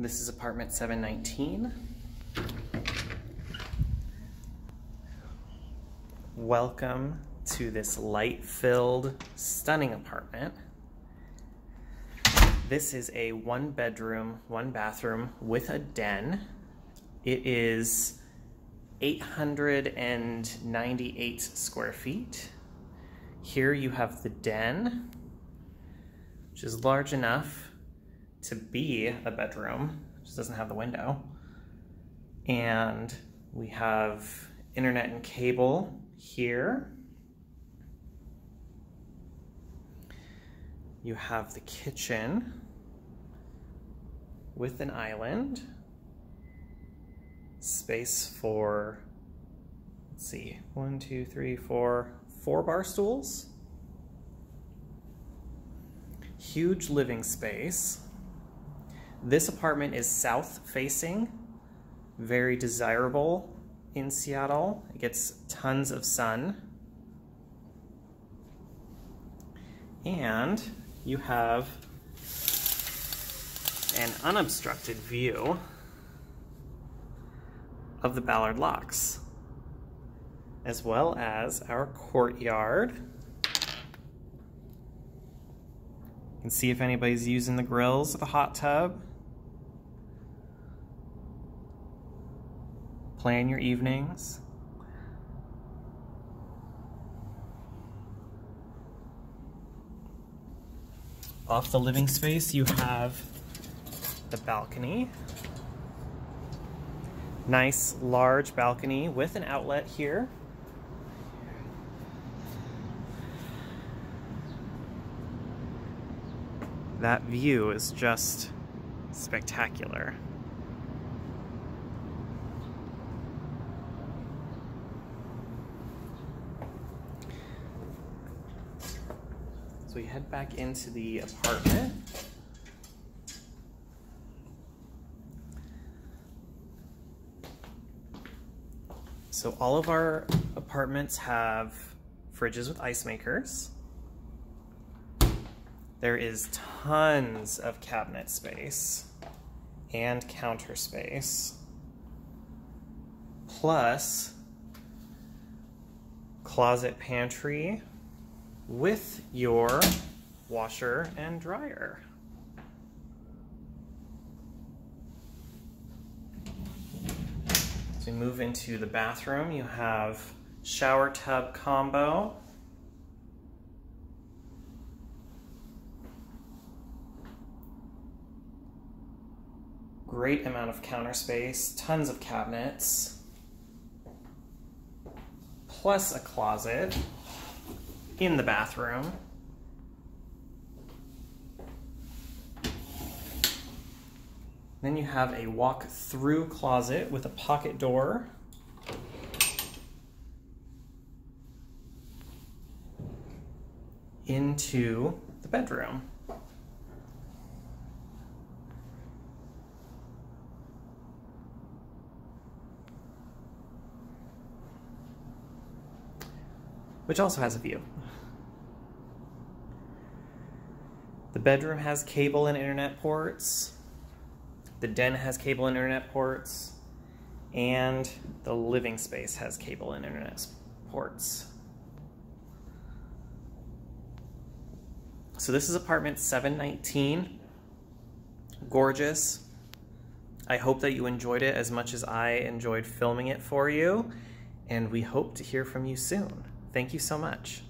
This is apartment 719. Welcome to this light-filled, stunning apartment. This is a one bedroom, one bathroom with a den. It is 898 square feet. Here you have the den, which is large enough to be a bedroom, just doesn't have the window. And we have internet and cable here. You have the kitchen with an island. Space for, let's see, one, two, three, four, four bar stools. Huge living space. This apartment is south facing, very desirable in Seattle. It gets tons of sun. And you have an unobstructed view of the Ballard Locks, as well as our courtyard. Can see if anybody's using the grills of the hot tub. Plan your evenings. Off the living space, you have the balcony. Nice large balcony with an outlet here. That view is just spectacular. So we head back into the apartment. So all of our apartments have fridges with ice makers. There is tons of cabinet space and counter space. Plus closet pantry with your washer and dryer. As we move into the bathroom, you have shower tub combo. Great amount of counter space, tons of cabinets, plus a closet in the bathroom. Then you have a walk-through closet with a pocket door. into the bedroom. Which also has a view. The bedroom has cable and internet ports. The den has cable and internet ports. And the living space has cable and internet ports. So this is apartment 719. Gorgeous. I hope that you enjoyed it as much as I enjoyed filming it for you. And we hope to hear from you soon. Thank you so much.